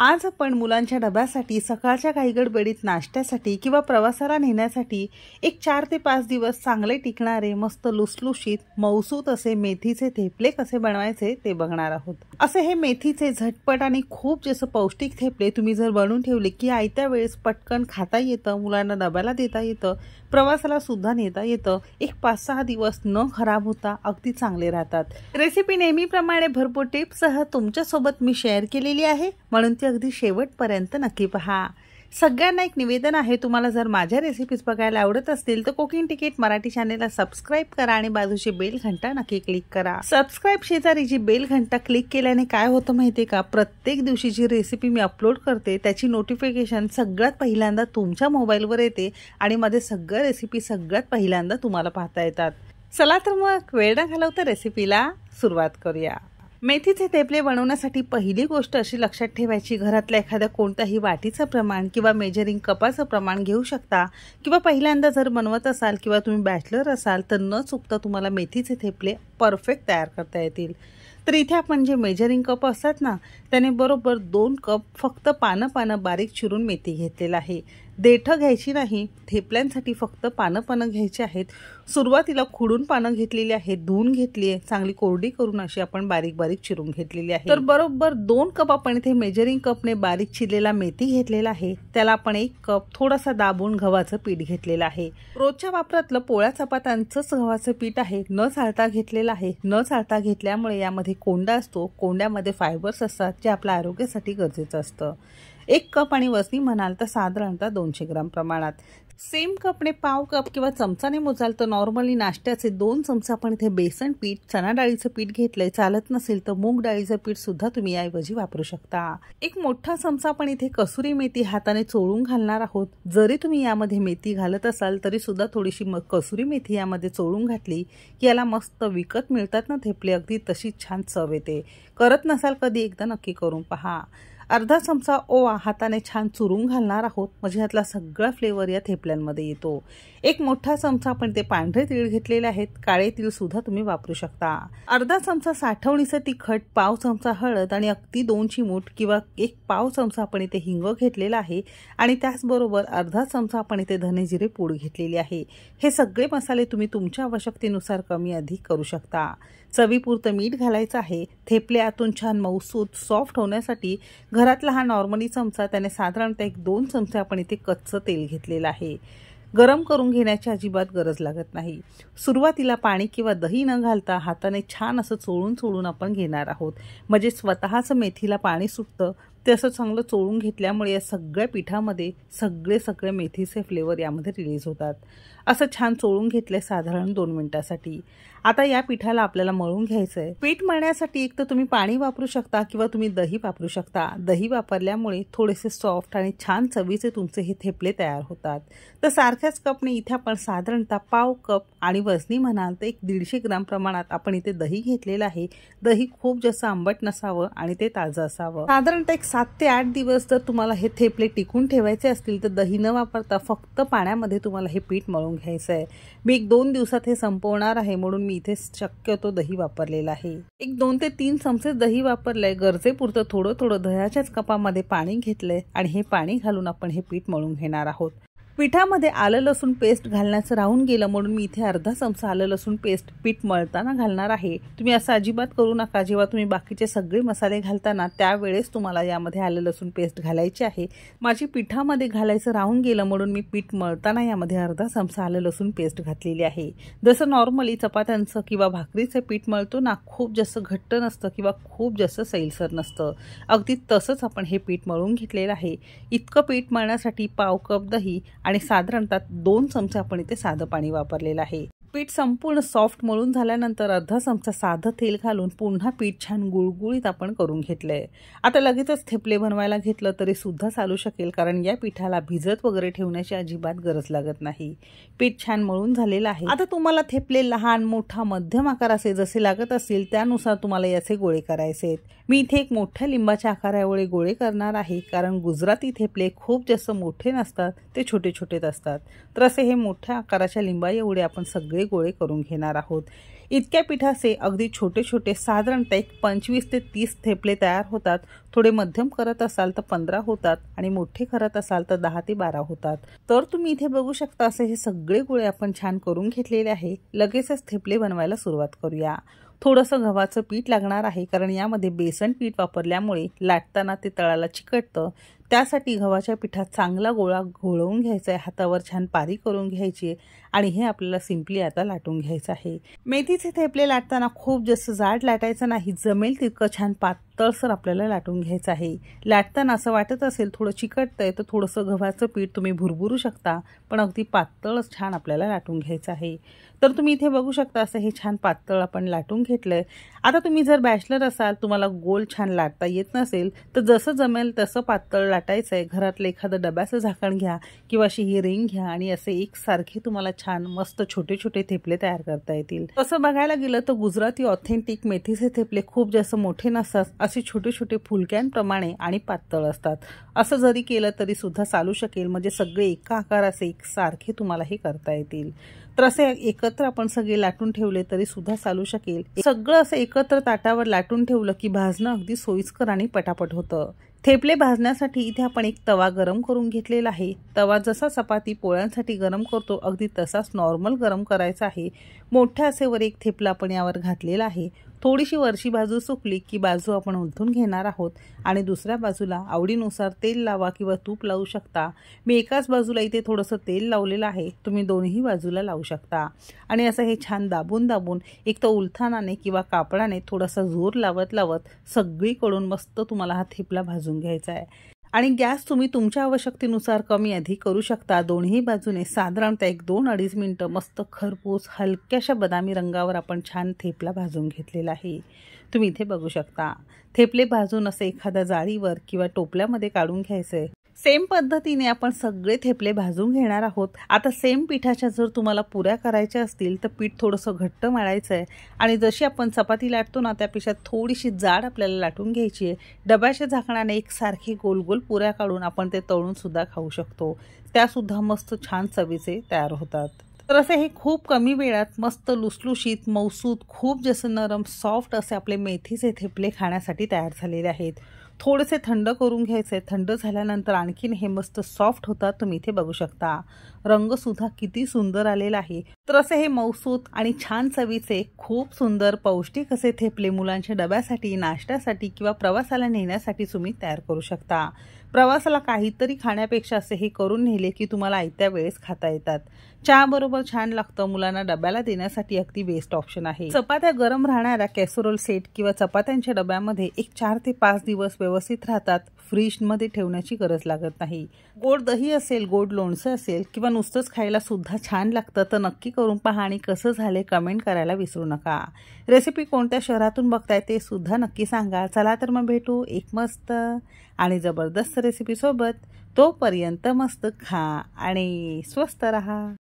आज आपण मुलांच्या डब्यासाठी सकाळच्या काही गडबडीत नाश्त्यासाठी किंवा प्रवासाला नेण्यासाठी एक चार ते पाच दिवस चांगले टिकणारे मस्त लुसलुशीत मौसूत असे मेथीचे थेपले कसे बनवायचे ते बघणार आहोत. असे हे मेथीचे झटपट आणि खूप जसं पौष्टिक थेपले तुम्ही जर बनवून ठेवले की आयत्या वेळेस पटकन खाता येतं मुलांना डब्याला देता येतं प्रवासाला सुद्धा नेता येतं. एक पाच सहा दिवस न खराब होता अगदी चांगले राहतात. रेसिपी नेहमीप्रमाणे भरपूर टिप्ससह तुमच्यासोबत मी शेअर केलेली आहे. म्हणून ती अगदी शेवटपर्यंत नक्की पहा. सगळ्यांना एक निवेदन आहे तुम्हाला जर माझ्या रेसिपीज बघायला आवडत असतील तर कुकिंग तिकीट मराठी चॅनेलला सबस्क्राईब करा आणि बाजूची बेल घंटा नक्की क्लिक करा. सबस्क्राईब शेजारी जी बेल घंटा क्लिक केल्याने काय होतं माहितीये का? प्रत्येक दिवशी जी रेसिपी मी अपलोड करते त्याची नोटिफिकेशन सगळ्यात पहिल्यांदा तुमच्या मोबाईलवर येते आणि माझे सगळ्या रेसिपी सगळ्यात पहिल्यांदा तुम्हाला पाहता येतात. चला तर मग वेळ न घालवता रेसिपीला सुरुवात करूया. मेथीचे थेपले बनवण्यासाठी पहिली गोष्ट अशी लक्षात ठेवायची घरातल्या एखाद्या कोणत्याही वाटीचं प्रमाण किंवा मेजरिंग कपाचं प्रमाण घेऊ शकता. किंवा पहिल्यांदा जर बनवत असाल किंवा तुम्ही बॅचलर असाल तर न चुकता तुम्हाला मेथीचे थेपले परफेक्ट तयार करता येतील. तर इथे आपण जे मेजरिंग कप असतात ना त्याने बरोबर दोन कप फक्त पानं पानं बारीक चिरून मेथी घेतलेलं आहे. देठं घ्यायची नाही थेपल्यांसाठी फक्त पानं पानं घ्यायची आहेत. सुरुवातीला खुडून पानं घेतलेली आहेत धुवून घेतली आहे चांगली कोरडी करून अशी आपण बारीक बारीक चिरून घेतलेली आहे. तर बरोबर दोन कप आपण इथे मेजरिंग कपने बारीक चिरलेला मेथी घेतलेला आहे. त्याला आपण एक कप थोडासा दाबून गव्हाचं पीठ घेतलेलं आहे. रोजच्या वापरातलं पोळ्या चपात्यांचंच गव्हाचं पीठ आहे. न चालता घेतलेलं आहे. न चालता घेतल्यामुळे यामध्ये कोंडा असतो. कोंड्यामध्ये फायबर्स असतात जे आपल्या आरोग्यासाठी गरजेचं असतं. एक कप आणि वजनी म्हणाल तर साधारणतः दोनशे ग्राम प्रमाणात. सेम कपने पाव कप किंवा चमचाने मोजाल तर नॉर्मली नाश्त्याचे दोन चमचा आपण इथे बेसन पीठ चना डाळीचं पीठ घेतलंय. चालत नसेल तर मूग डाळीचं पीठ सुद्धा तुम्ही याऐवजी वापरू शकता. एक मोठा चमचा आपण इथे कसुरी मेथी हाताने चोळून घालणार आहोत. जरी तुम्ही यामध्ये मेथी घालत असाल तरी सुद्धा थोडीशी कसुरी मेथी यामध्ये चोळून घातली की याला मस्त विकत मिळतात ना थेपले. अगदी तशी छान चव येते. करत नसाल कधी एकदा नक्की करून पहा. अर्धा चमचा ओवा हाताने छान चुरून घालणार आहोत. म्हणजे ह्यातला सगळा फ्लेवर या थेपल्यांमध्ये येतो. एक मोठा चमचा आपण ते पांढरे तीळ घेतलेले आहेत. काळे तीळ सुद्धा तुम्ही वापरू शकता. अर्धा चमचा साठवणीचं तिखट पाव चमचा हळद आणि अगदी दोन चिमूट किंवा एक पाव चमचा आपण इथे हिंग घेतलेला आहे. आणि त्याचबरोबर अर्धा चमचा आपण इथे धनेजिरे पूड घेतलेली आहे. हे सगळे मसाले तुम्ही तुमच्या आवश्यकतेनुसार कमी अधिक करू शकता. चवीपुरतं मीठ घालायचं आहे. थेपले आतून छान मऊसूत सॉफ्ट होण्यासाठी घरातला हा नॉर्मली चमचा त्याने साधारणतः एक दोन चमचे आपण इथे कच्चं तेल घेतलेलं आहे. गरम करून घेण्याची अजिबात गरज लागत नाही. सुरुवातीला पाणी किंवा दही न घालता हाताने छान असं चोळून चोळून आपण घेणार आहोत. म्हणजे स्वतःच मेथीला पाणी सुटतं ते असं चांगलं चोळून घेतल्यामुळे या सगळ्या पिठामध्ये सगळे सगळे मेथीचे फ्लेवर यामध्ये रिलीज होतात. असं छान चोळून घेतलंय साधारण दोन मिनिटासाठी. आता या पिठाला आपल्याला मळून घ्यायचं आहे पीठ मळण्यासाठी एक तर तुम्ही पाणी वापरू शकता किंवा तुम्ही दही वापरू शकता. दही वापरल्यामुळे थोडेसे सॉफ्ट आणि छान चवीचे तुमचे हे थेपले तयार होतात. तर सारख्याच कपने इथे आपण साधारणतः पाव कप आणि वजनी म्हणाल तर एक दीडशे ग्राम प्रमाणात आपण इथे दही घेतलेलं आहे. दही खूप जास्त आंबट नसावं आणि ते ताजं असावं. साधारणतः एक सात ते आठ दिवस जर तुम्हाला हे थेपले टिकून ठेवायचे असतील तर दही न वापरता फक्त पाण्यामध्ये तुम्हाला हे पीठ मळून घ्यायचं आहे. मी एक दोन दिवसात हे संपवणार आहे म्हणून मी इथे शक्यतो दही वापरलेला आहे. एक दोन ते तीन चमचे दही वापरलंय. गरजेपुरतं थोडं थोडं दह्याच्याच कपामध्ये पाणी घेतलंय आणि हे पाणी घालून आपण हे पीठ मळून घेणार आहोत. पिठामध्ये आलं लसूण पेस्ट घालण्याचं राहून गेलं म्हणून मी इथे अर्धा चमचा आलं लसूण पेस्ट पीठ मळताना घालणार आहे. तुम्ही असं अजिबात करू नका. जेव्हा तुम्ही बाकीचे सगळे मसाले घालताना त्यावेळेस तुम्हाला यामध्ये आलं लसूण पेस्ट घालायची आहे. माझी पिठामध्ये घालायचं राहून गेलं म्हणून मी पीठ मळताना यामध्ये अर्धा चमचा आलं लसूण पेस्ट घातलेली आहे. जसं नॉर्मली चपात्यांचं किंवा भाकरीचं पीठ मळतो ना खूप जास्त घट्ट नसतं किंवा खूप जास्त सैलसर नसतं. अगदी तसंच आपण हे पीठ मळून घेतलेलं आहे. इतकं पीठ मळण्यासाठी पाव कप दही आणि साधारणतः दोन चमचे आपण इथे साधं पाणी वापरलेलं आहे. पीठ संपूर्ण सॉफ्ट मळून झाल्यानंतर अर्धा चमचा साधं तेल घालून पुन्हा पीठ छान गुळगुळीत आपण करून घेतलंय. आता लगेचच थेपले बनवायला घेतलं तरी सुद्धा चालू शकेल कारण या पिठाला भिजत वगैरे ठेवण्याची अजिबात गरज लागत नाही. पीठ छान मळून झालेलं आहे. आता तुम्हाला थेपले लहान मोठा मध्यम आकाराचे जसे लागत असतील त्यानुसार तुम्हाला याचे गोळे करायचे आहेत मी इथे एक मोठ्या लिंबाच्या आकारामुळे गोळे करणार आहे कारण गुजराती थेपले खूप जास्त मोठे नसतात ते छोटे छोटेच असतात. तर असे हे मोठ्या आकाराच्या लिंबा एवढे आपण सगळे गोळे करून घेणार आहोत. इतक्या पिठाचे अगदी छोटे छोटे साधारणतः एक पंचवीस ते तीस थेपले तयार होतात. थोडे मध्यम करत असाल तर पंधरा होतात आणि मोठे करत असाल तर दहा ते बारा होतात. तर तुम्ही इथे बघू शकता असे हे सगळे गोळे आपण छान करून घेतलेले आहे. लगेचच थेपले बनवायला सुरुवात करूया. थोडंसं गव्हाचं पीठ लागणार आहे कारण यामध्ये बेसन पीठ वापरल्यामुळे लाटताना ते तळाला चिकटतं. त्यासाठी गव्हाच्या पिठात चांगला गोळा घोळवून घ्यायचा आहे. हातावर छान पारी करून घ्यायची आहे. आणि हे आपल्याला सिम्पली आता लाटून घ्यायचं आहे. मेथीचे थेपले लाटताना खूप जास्त जाड लाटायचं नाही. जमेल तितकं छान पातळसर आपल्याला लाटून घ्यायचं आहे. लाटताना असं वाटत असेल थोडं चिकटतंय तर थोडंसं गव्हाचं पीठ तुम्ही भुरभुरू शकता पण अगदी पातळच छान आपल्याला लाटून घ्यायचं आहे. तर तुम्ही इथे बघू शकता असं हे छान पातळ आपण लाटून घेतलंय. आता तुम्ही जर बॅचलर असाल तुम्हाला गोल छान लाटता येत नसेल तर जसं जमेल तसं पातळ लाटायचं आहे घरातलं एखादं डब्याचं झाकण घ्या किंवा अशी ही रिंग घ्या आणि असे एकसारखे तुम्हाला छान मस्त छोटे छोटे थेपले तयार करता येतील. तसं बघायला गेलं तर गुजराती ऑथेंटिक मेथीचे थेपले खूप जास्त मोठे नसतात. असे छोटे छोटे फुलक्यांप्रमाणे आणि पातळ असतात. असं जरी केलं तरी सुद्धा चालू शकेल. म्हणजे सगळे एका आकाराचे एक सारखे तुम्हाला हे करता येतील. तर असे एकत्र आपण सगळे लाटून ठेवले तरी सुद्धा चालू शकेल. सगळं असं एकत्र ताटावर लाटून ठेवलं की भाजणं अगदी सोयीस्कर आणि पटापट होतं. थेपले भाजण्यासाठी इथे आपण एक तवा गरम करून घेतलेला आहे. तवा जसा चपाती पोळ्यांसाठी गरम करतो अगदी तसाच नॉर्मल गरम करायचा आहे. मोठ्या असेवर एक थेपला आपण यावर घातलेला आहे. थोडीशी वरची बाजू सुकली की बाजू आपण उलथून घेणार आहोत. आणि दुसऱ्या बाजूला आवडीनुसार तेल लावा किंवा तूप लावू शकता. मी एकाच बाजूला इथे थोडंसं तेल लावलेलं आहे. तुम्ही दोन्ही बाजूला लावू शकता. आणि असं हे छान दाबून दाबून एक तर उलथानाने किंवा कापडाने थोडासा जोर लावत लावत सगळीकडून मस्त तुम्हाला हा थेपला भाजून घ्यायचा आहे. आणि गॅस तुम्ही तुमच्या आवश्यकतेनुसार कमी अधिक करू शकता. दोन्ही बाजूने साधारणतः एक दोन अडीच मिनटं मस्त खरपूस हलक्याशा बदामी रंगावर आपण छान थेपला भाजून घेतलेला आहे. तुम्ही इथे बघू शकता. थेपले भाजून असं एखाद्या जाळीवर किंवा टोपल्यामध्ये काढून घ्यायचे सेम पद्धतीने आपण सगळे थेपले भाजून घेणार आहोत. आता सेम पिठाच्या जर तुम्हाला पुऱ्या करायच्या असतील तर पीठ थोडंसं घट्ट मळायचं आहे. आणि जशी आपण चपाती लाटतो ना त्यापेक्षा थोडीशी जाड आपल्याला लाटून घ्यायची आहे. डब्याच्या झाकणाने एकसारखे गोल गोल पुऱ्या काढून आपण ते तळूनसुद्धा खाऊ शकतो. त्यासुद्धा मस्त छान चवीचे तयार होतात. तर असे हे खूप कमी वेळात मस्त लुसलुशीत मौसूद खूप जास्त नरम सॉफ्ट असे आपले मेथीचे थेपले खाण्यासाठी तयार झालेले आहेत. थोडेसे थंड करून घ्यायचे. थंड झाल्यानंतर आणखीन हे मस्त सॉफ्ट होतात. तुम्ही इथे बघू शकता. रंगसुद्धा किती सुंदर आलेला आहे. तर असे हे मौसूत आणि छान चवीचे खूप सुंदर पौष्टिक असे थेपले मुलांच्या डब्यासाठी नाश्त्यासाठी किंवा प्रवासाला नेण्यासाठी तुम्ही तयार करू शकता. प्रवासाला काहीतरी खाण्यापेक्षा असे हे करून नेले की तुम्हाला आयत्या वेळेस खाता येतात. चहाबरोबर छान लागतं मुलांना डब्याला देण्यासाठी अगदी बेस्ट ऑप्शन आहे. चपात्या गरम राहणाऱ्या कॅसरोल सेट किंवा चपात्यांच्या डब्यामध्ये एक चार ते पाच दिवस व्यवस्थित राहतात. फ्रीजमध्ये ठेवण्याची गरज लागत नाही. गोड दही असेल गोड लोणचं असेल किंवा नुसतंच खायला सुद्धा छान लागतं तर नक्की करून पहा आणि कसं झाले कमेंट करायला विसरू नका. रेसिपी कोणत्या शहरातून बघताय ते सुद्धा नक्की सांगा. चला तर मग भेटू. एक मस्त आणि जबरदस्त रेसिपीसोबत तोपर्यंत मस्त खा आणि स्वस्त रहा.